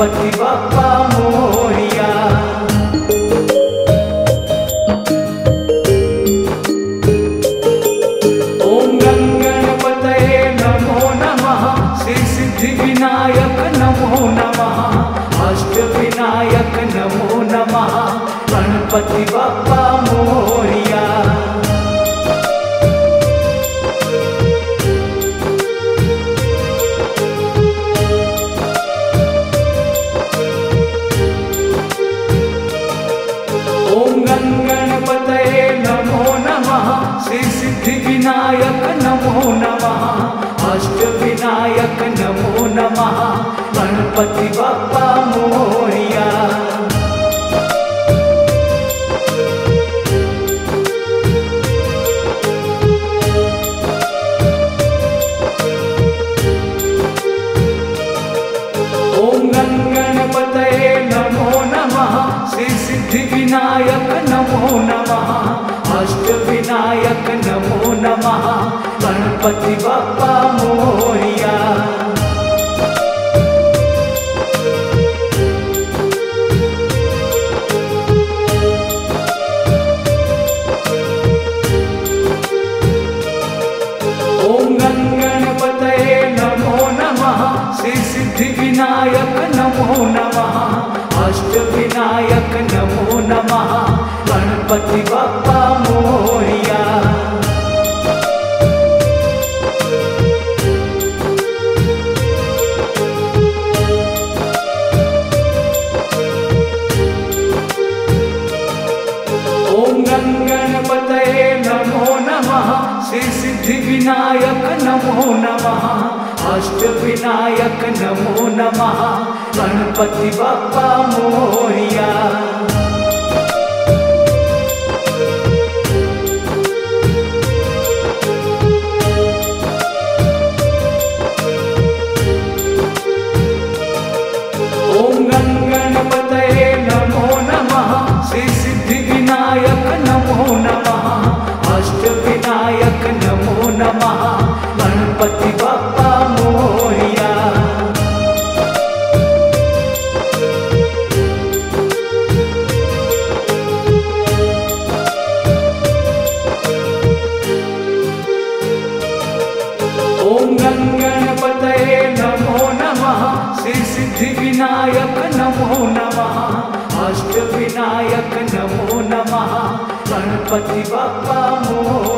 गणपति बाप्पा मोरिया गं गणपतये नमो नमः। श्री सिद्धिविनायक नमो नमः। अष्टविनायक नमो नमः। गणपति बाप्पा मोरिया श्री सिद्धिविनायक नमो नमः, अष्टविनायक नमो नमः, गणपति बाप्पा मोरिया। गं गणपतये नमो नमः, श्री सिद्धिविनायक नमो नमः गणपति बाप्पा मोरिया गणपतये नमो नमः। श्री सिद्धिविनायक नमो नमः। गणपति बाप्पा मोरिया सिद्धिविनायक नमो नमः। अष्टविनायक नमो नमः। गणपति बाप्पा मोरिया सिद्धिविनायक नमो नमः। अष्टविनायक नमो नमः। गणपति बाप्पा मोरिया